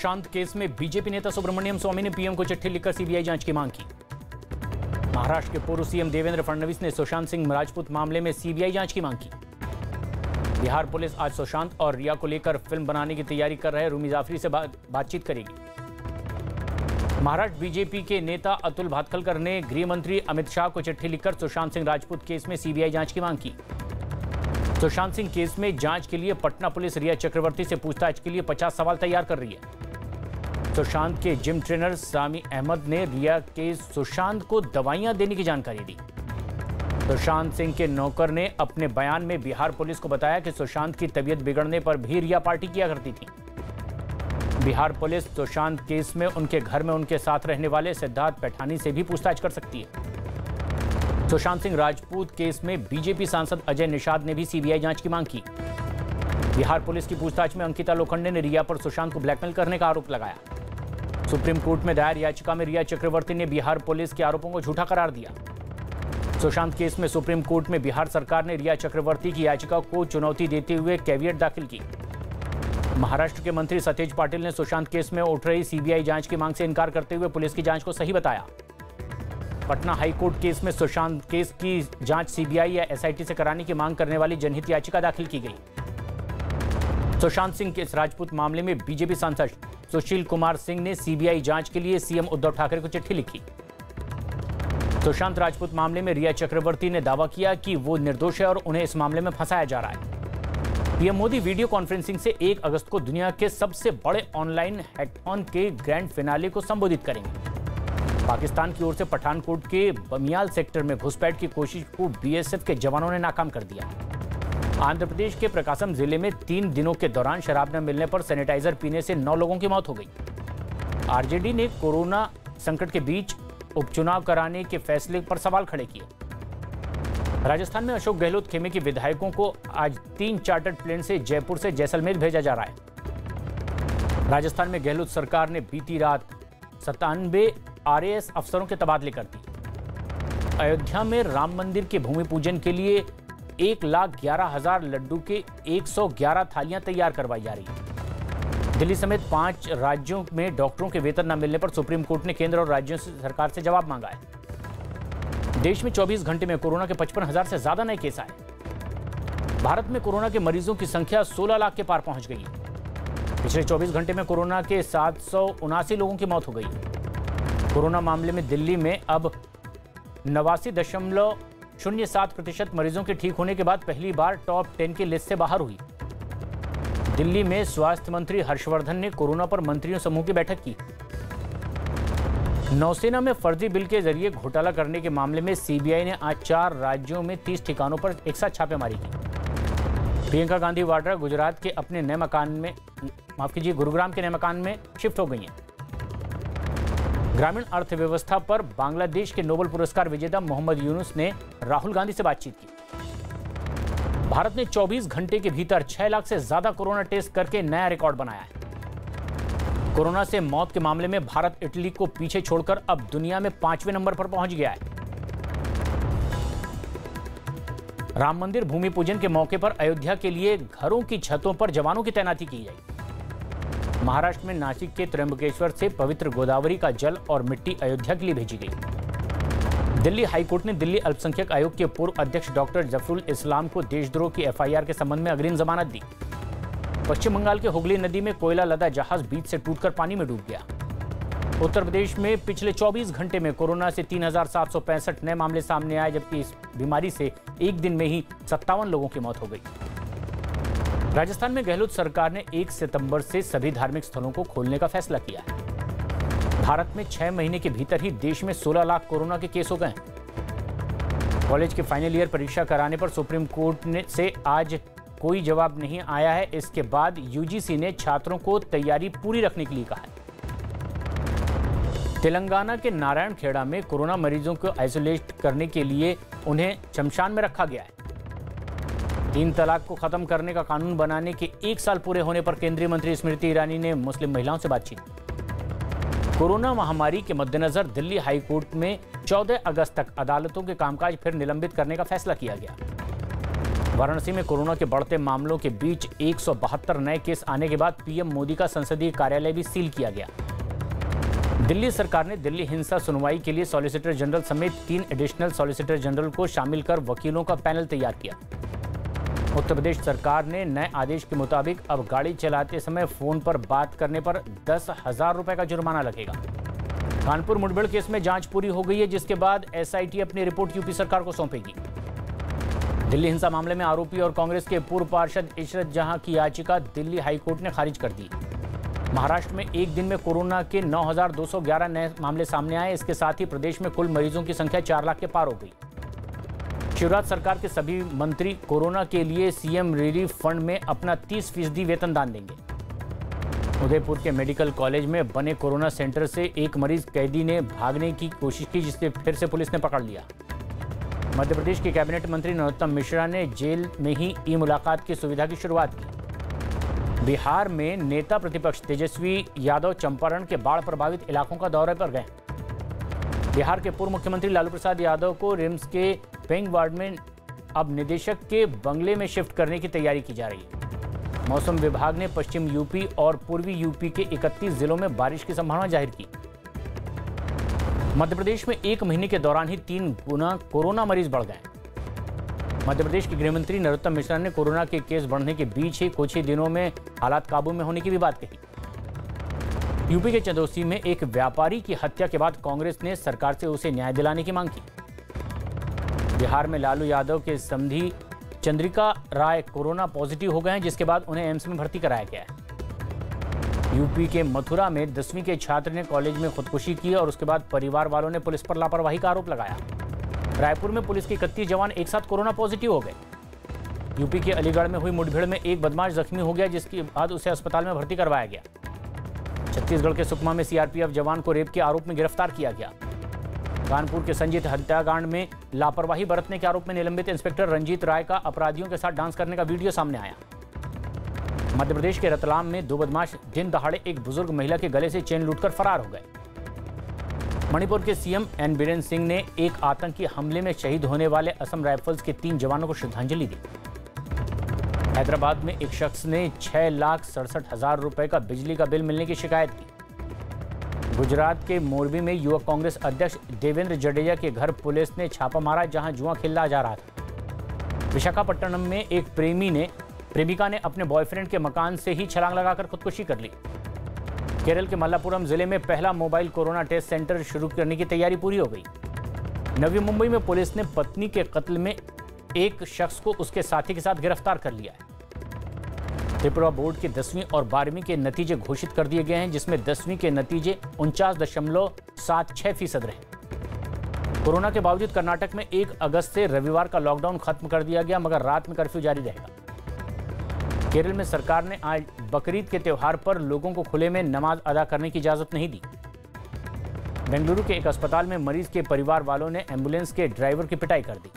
Sushant case में BJP नेता सुब्रमण्यम स्वामी ने पीएम को चिट्ठी लिखकर सीबीआई जाँच की मांग की। महाराष्ट्र के पूर्व सीएम देवेंद्र फडणवीस ने सुशांत सिंह राजपूत मामले में सीबीआई जाँच की मांग की। बिहार पुलिस आज सुशांत और रिया को लेकर फ़िल्म बनाने की तैयारी कर रहे रूमी जाफरी से बातचीत करेगी। महाराष्ट्र बीजेपी के नेता अतुल भातखलकर ने गृह मंत्री अमित शाह को चिट्ठी लिखकर सुशांत सिंह राजपूत केस में सीबीआई जाँच की मांग की। सुशांत सिंह केस में जाँच के लिए पटना पुलिस रिया चक्रवर्ती से पूछताछ के लिए 50 सवाल तैयार कर रही है। सुशांत के जिम ट्रेनर सामी अहमद ने रिया के सुशांत को दवाइयाँ देने की जानकारी दी। सुशांत सिंह के नौकर ने अपने बयान में बिहार पुलिस को बताया कि सुशांत की तबीयत बिगड़ने पर भी रिया पार्टी किया करती थी। बिहार पुलिस सुशांत केस में उनके घर में उनके साथ रहने वाले सिद्धार्थ पैठानी से भी पूछताछ कर सकती है। सुशांत सिंह राजपूत केस में बीजेपी सांसद अजय निषाद ने भी सीबीआई जाँच की मांग की। बिहार पुलिस की पूछताछ में अंकिता लोखंडे ने रिया पर सुशांत को ब्लैकमेल करने का आरोप लगाया। सुप्रीम कोर्ट में दायर याचिका में रिया चक्रवर्ती ने बिहार पुलिस के आरोपों को झूठा करार दिया। सुशांत केस में सुप्रीम कोर्ट में बिहार सरकार ने रिया चक्रवर्ती की याचिका को चुनौती देते हुए कैवियट दाखिल की। महाराष्ट्र के मंत्री सतेज पाटिल ने सुशांत केस में उठ रही सीबीआई जाँच की मांग से इनकार करते हुए पुलिस की जाँच को सही बताया। पटना हाईकोर्ट केस में सुशांत केस की जाँच सीबीआई या एसआईटी से कराने की मांग करने वाली जनहित याचिका दाखिल की गई। सुशांत सिंह केस राजपूत मामले में बीजेपी सांसद सुशील कुमार सिंह ने सीबीआई जाँच के लिए सीएम उद्धव ठाकरे को चिट्ठी लिखी। सुशांत राजपूत मामले में रिया चक्रवर्ती ने दावा किया कि वो निर्दोष है और उन्हें इस मामले में फंसाया जा रहा है। पीएम मोदी वीडियो कॉन्फ्रेंसिंग से 1 अगस्त को दुनिया के सबसे बड़े ऑनलाइन हैकथॉन के ग्रैंड फिनाले को संबोधित करेंगे। पाकिस्तान की ओर से पठानकोट के बमियाल सेक्टर में घुसपैठ की कोशिश को बीएसएफ के जवानों ने नाकाम कर दिया। आंध्र प्रदेश के प्रकाशम ज़िले में तीन दिनों के दौरान शराब न मिलने पर सैनिटाइजर पीने से नौ लोगों की मौत हो गई। आरजेडी ने कोरोना संकट के बीच उपचुनाव कराने के फैसले पर सवाल खड़े किए। राजस्थान में अशोक गहलोत खेमे के विधायकों को आज तीन चार्टर्ड प्लेन से जयपुर से जैसलमेर भेजा जा रहा है। राजस्थान में गहलोत सरकार ने बीती रात सत्तानवे आरएएस अफसरों के तबादले कर दिए। अयोध्या में राम मंदिर के भूमि पूजन के लिए एक लाख ग्यारह हज़ार लड्डू के 111 थालियाँ तैयार करवाई जा रही हैं। दिल्ली समेत पाँच राज्यों में डॉक्टरों के वेतन न मिलने पर सुप्रीम कोर्ट ने केंद्र और राज्यों से सरकार से जवाब मांगा है। देश में 24 घंटे में कोरोना के पचपन हज़ार से ज़्यादा नए केस आए। भारत में कोरोना के मरीजों की संख्या 16 लाख के पार पहुँच गई पिछले 24 घंटे में कोरोना के सात सौ उनासी लोगों की मौत हो गई कोरोना मामले में दिल्ली में अब नवासी दशमलव शून्य सात प्रतिशत मरीजों के ठीक होने के बाद पहली बार टॉप टेन की लिस्ट से बाहर हुई। दिल्ली में स्वास्थ्य मंत्री हर्षवर्धन ने कोरोना पर मंत्रियों समूह की बैठक की। नौसेना में फर्जी बिल के ज़रिए घोटाला करने के मामले में सीबीआई ने आज चार राज्यों में तीस ठिकानों पर एक साथ छापेमारी की प्रियंका गांधी वाड्रा गुजरात के अपने नए मकान में, माफ़ कीजिए, गुरुग्राम के नए मकान में शिफ्ट हो गई हैं। ग्रामीण अर्थव्यवस्था पर बांग्लादेश के नोबेल पुरस्कार विजेता मोहम्मद यूनुस ने राहुल गांधी से बातचीत की। भारत ने 24 घंटे के भीतर 6 लाख से ज़्यादा कोरोना टेस्ट करके नया रिकॉर्ड बनाया है। कोरोना से मौत के मामले में भारत इटली को पीछे छोड़कर अब दुनिया में पाँचवें नंबर पर पहुँच गया है। राम मंदिर भूमि पूजन के मौके पर अयोध्या के लिए घरों की छतों पर जवानों की तैनाती की जाएगी महाराष्ट्र में नासिक के त्र्यंबकेश्वर से पवित्र गोदावरी का जल और मिट्टी अयोध्या के लिए भेजी गई। दिल्ली हाईकोर्ट ने दिल्ली अल्पसंख्यक आयोग के पूर्व अध्यक्ष डॉक्टर जफरुल इस्लाम को देशद्रोह की एफआईआर के संबंध में अग्रिम जमानत दी। पश्चिम बंगाल के हुगली नदी में कोयला लदा जहाज़ बीच से टूटकर पानी में डूब गया। उत्तर प्रदेश में पिछले 24 घंटे में कोरोना से तीन हज़ार सात सौ पैंसठ नए मामले सामने आए, जबकि इस बीमारी से एक दिन में ही सत्तावन लोगों की मौत हो गई। राजस्थान में गहलोत सरकार ने 1 सितंबर से सभी धार्मिक स्थलों को खोलने का फैसला किया। है भारत में छह महीने के भीतर ही देश में 16 लाख कोरोना के केस हो गए कॉलेज के फाइनल ईयर परीक्षा कराने पर सुप्रीम कोर्ट ने से आज कोई जवाब नहीं आया है। इसके बाद यूजीसी ने छात्रों को तैयारी पूरी रखने के लिए कहा है। तेलंगाना के नारायण खेड़ा में कोरोना मरीजों को आइसोलेट करने के लिए उन्हें शमशान में रखा गया है। तीन तलाक को खत्म करने का कानून बनाने के एक साल पूरे होने पर केंद्रीय मंत्री स्मृति ईरानी ने मुस्लिम महिलाओं से बातचीत कोरोना महामारी के मद्देनजर दिल्ली हाईकोर्ट में 14 अगस्त तक अदालतों के कामकाज फिर निलंबित करने का फैसला किया गया। वाराणसी में कोरोना के बढ़ते मामलों के बीच एक सौ बहत्तर नए केस आने के बाद पीएम मोदी का संसदीय कार्यालय भी सील किया गया। दिल्ली सरकार ने दिल्ली हिंसा सुनवाई के लिए सॉलिसिटर जनरल समेत तीन एडिशनल सॉलिसिटर जनरल को शामिल कर वकीलों का पैनल तैयार किया। उत्तर प्रदेश सरकार ने नए आदेश के मुताबिक अब गाड़ी चलाते समय फ़ोन पर बात करने पर दस हज़ार रुपए का जुर्माना लगेगा। कानपुर मुठभेड़ केस में जाँच पूरी हो गई है जिसके बाद एसआईटी अपनी रिपोर्ट यूपी सरकार को सौंपेगी। दिल्ली हिंसा मामले में आरोपी और कांग्रेस के पूर्व पार्षद इशरत जहाँ की याचिका दिल्ली हाईकोर्ट ने खारिज कर दी। महाराष्ट्र में एक दिन में कोरोना के 9,211 नए मामले सामने आए इसके साथ ही प्रदेश में कुल मरीजों की संख्या चार लाख के पार हो गई। शिवराज सरकार के सभी मंत्री कोरोना के लिए सीएम रिलीफ फंड में अपना 30 फ़ीसदी वेतन दान देंगे। उदयपुर के मेडिकल कॉलेज में बने कोरोना सेंटर से एक मरीज़ कैदी ने भागने की कोशिश की जिससे फिर से पुलिस ने पकड़ लिया। मध्य प्रदेश के कैबिनेट मंत्री नरोत्तम मिश्रा ने जेल में ही ई मुलाकात की सुविधा की शुरुआत की। बिहार में नेता प्रतिपक्ष तेजस्वी यादव चंपारण के बाढ़ प्रभावित इलाकों का दौरे पर गए बिहार के पूर्व मुख्यमंत्री लालू प्रसाद यादव को रिम्स के पेंग वार्ड में अब निदेशक के बंगले में शिफ्ट करने की तैयारी की जा रही है। मौसम विभाग ने पश्चिम यूपी और पूर्वी यूपी के 31 जिलों में बारिश की संभावना ज़ाहिर की। मध्य प्रदेश में एक महीने के दौरान ही तीन गुना कोरोना मरीज़ बढ़ गए। मध्य प्रदेश के गृह मंत्री नरोत्तम मिश्रा ने कोरोना के केस बढ़ने के बीच ही कुछ ही दिनों में हालात काबू में होने की भी बात कही। यूपी के चंदौसी में एक व्यापारी की हत्या के बाद कांग्रेस ने सरकार से उसे न्याय दिलाने की मांग की। बिहार में लालू यादव के समधी चंद्रिका राय कोरोना पॉजिटिव हो गए हैं, जिसके बाद उन्हें एम्स में भर्ती कराया गया है। यूपी के मथुरा में दसवीं के छात्र ने कॉलेज में खुदकुशी की और उसके बाद परिवार वालों ने पुलिस पर लापरवाही का आरोप लगाया। रायपुर में पुलिस के इकतीस जवान एक साथ कोरोना पॉजिटिव हो गए। यूपी के अलीगढ़ में हुई मुठभेड़ में एक बदमाश जख्मी हो गया, जिसके बाद उसे अस्पताल में भर्ती करवाया गया। छत्तीसगढ़ के सुकमा में सीआरपीएफ जवान को रेप के आरोप में गिरफ़्तार किया गया। कानपुर के संजीत हत्याकांड में लापरवाही बरतने के आरोप में निलंबित इंस्पेक्टर रंजीत राय का अपराधियों के साथ डांस करने का वीडियो सामने आया। मध्य प्रदेश के रतलाम में दो बदमाश दिन दहाड़े एक बुज़ुर्ग महिला के गले से चेन लूटकर फरार हो गए। मणिपुर के सीएम एन बीरेन सिंह ने एक आतंकी हमले में शहीद होने वाले असम राइफल्स के तीन जवानों को श्रद्धांजलि दी। हैदराबाद में एक शख्स ने छह लाख सड़सठ हज़ार रुपए का बिजली का बिल मिलने की शिकायत की। गुजरात के मोरबी में युवक कांग्रेस अध्यक्ष देवेंद्र जडेजा के घर पुलिस ने छापा मारा, जहाँ जुआ खेला जा रहा था। विशाखापट्टनम में एक प्रेमी ने, प्रेमिका ने अपने बॉयफ्रेंड के मकान से ही छलांग लगाकर खुदकुशी कर ली। केरल के मल्लापुरम ज़िले में पहला मोबाइल कोरोना टेस्ट सेंटर शुरू करने की तैयारी पूरी हो गई। नवी मुंबई में पुलिस ने पत्नी के कत्ल में एक शख्स को उसके साथी के साथ गिरफ़्तार कर लिया है। त्रिपुरा बोर्ड के दसवीं और बारहवीं के नतीजे घोषित कर दिए गए हैं, जिसमें दसवीं के नतीजे उनचास दशमलव सात छह फ़ीसद रहे। कोरोना के बावजूद कर्नाटक में एक अगस्त से रविवार का लॉकडाउन खत्म कर दिया गया, मगर रात में कर्फ्यू जारी रहेगा। केरल में सरकार ने आज बकरीद के त्यौहार पर लोगों को खुले में नमाज़ अदा करने की इजाज़त नहीं दी। बेंगलुरु के एक अस्पताल में मरीज़ के परिवार वालों ने एंबुलेंस के ड्राइवर की पिटाई कर दी।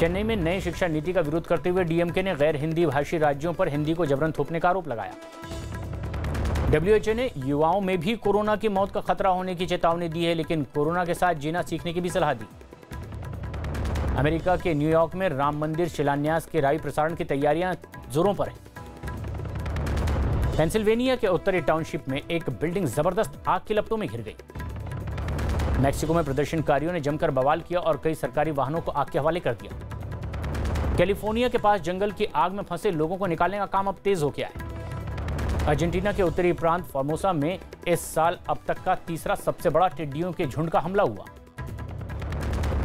चेन्नई में नई शिक्षा नीति का विरोध करते हुए डीएमके ने गैर हिंदी भाषी राज्यों पर हिंदी को जबरन थोपने का आरोप लगाया। डब्ल्यूएचओ ने युवाओं में भी कोरोना की मौत का खतरा होने की चेतावनी दी है, लेकिन कोरोना के साथ जीना सीखने की भी सलाह दी। अमेरिका के न्यूयॉर्क में राम मंदिर शिलान्यास के राय प्रसारण की तैयारियाँ जोरों पर है। पेंसिल्वेनिया के उत्तरी टाउनशिप में एक बिल्डिंग ज़बरदस्त आग की लपटों में घिर गई। मैक्सिको में प्रदर्शनकारियों ने जमकर बवाल किया और कई सरकारी वाहनों को आग के हवाले कर दिया। कैलिफ़ोर्निया के पास जंगल की आग में फंसे लोगों को निकालने का काम अब तेज हो गया है। अर्जेंटीना के उत्तरी प्रांत फॉर्मोसा में इस साल अब तक का तीसरा सबसे बड़ा टिड्डियों के झुंड का हमला हुआ।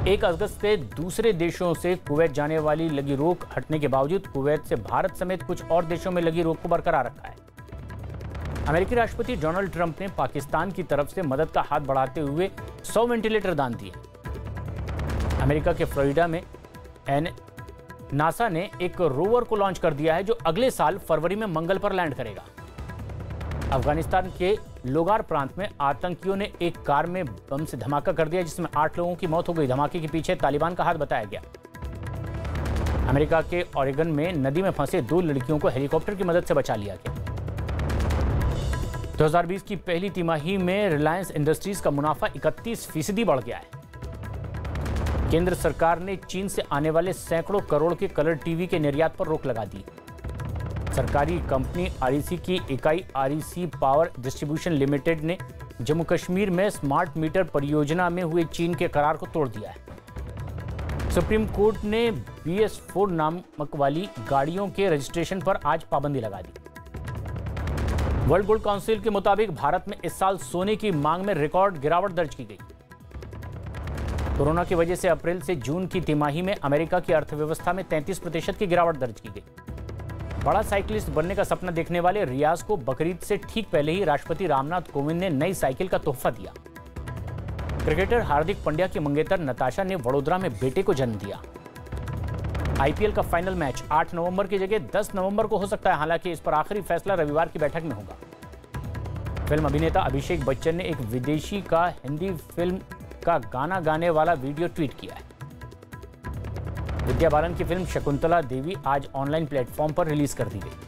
एक अगस्त से दूसरे देशों से कुवैत जाने वाली लगी रोक हटने के बावजूद कुवैत से भारत समेत कुछ और देशों में लगी रोक को बरकरार रखा है। अमेरिकी राष्ट्रपति डोनाल्ड ट्रंप ने पाकिस्तान की तरफ़ से मदद का हाथ बढ़ाते हुए 100 वेंटिलेटर दान दिए। अमेरिका के फ्लोरिडा में एन नासा ने एक रोवर को लॉन्च कर दिया है जो अगले साल फरवरी में मंगल पर लैंड करेगा। अफ़गानिस्तान के लोगार प्रांत में आतंकियों ने एक कार में बम से धमाका कर दिया, जिसमें आठ लोगों की मौत हो गई। धमाके के पीछे तालिबान का हाथ बताया गया। अमेरिका के ओरेगन में नदी में फंसे दो लड़कियों को हेलीकॉप्टर की मदद से बचा लिया गया। 2020 की पहली तिमाही में रिलायंस इंडस्ट्रीज़ का मुनाफा 31 फ़ीसदी बढ़ गया है। केंद्र सरकार ने चीन से आने वाले सैकड़ों करोड़ के कलर टीवी के निर्यात पर रोक लगा दी। सरकारी कंपनी आरईसी की इकाई आरईसी पावर डिस्ट्रीब्यूशन लिमिटेड ने जम्मू कश्मीर में स्मार्ट मीटर परियोजना में हुए चीन के करार को तोड़ दिया है। सुप्रीम कोर्ट ने बी एस फोर नामक वाली गाड़ियों के रजिस्ट्रेशन पर आज पाबंदी लगा दी। वर्ल्ड गोल्ड काउंसिल के मुताबिक भारत में इस साल सोने की मांग में रिकॉर्ड गिरावट दर्ज की गई। कोरोना की वजह से अप्रैल से जून की तिमाही में अमेरिका की अर्थव्यवस्था में 33 प्रतिशत की गिरावट दर्ज की गई। बड़ा साइकिलिस्ट बनने का सपना देखने वाले रियाज को बकरीद से ठीक पहले ही राष्ट्रपति रामनाथ कोविंद ने नई साइकिल का तोहफा दिया। क्रिकेटर हार्दिक पंड्या की मंगेतर नताशा ने वडोदरा में बेटे को जन्म दिया। आईपीएल का फाइनल मैच 8 नवंबर की जगह 10 नवंबर को हो सकता है, हालाँकि इस पर आखिरी फैसला रविवार की बैठक में होगा। फ़िल्म अभिनेता अभिषेक बच्चन ने एक विदेशी का हिंदी फ़िल्म का गाना गाने वाला वीडियो ट्वीट किया है। विद्या बालन की फ़िल्म शकुंतला देवी आज ऑनलाइन प्लेटफॉर्म पर रिलीज़ कर दी गई।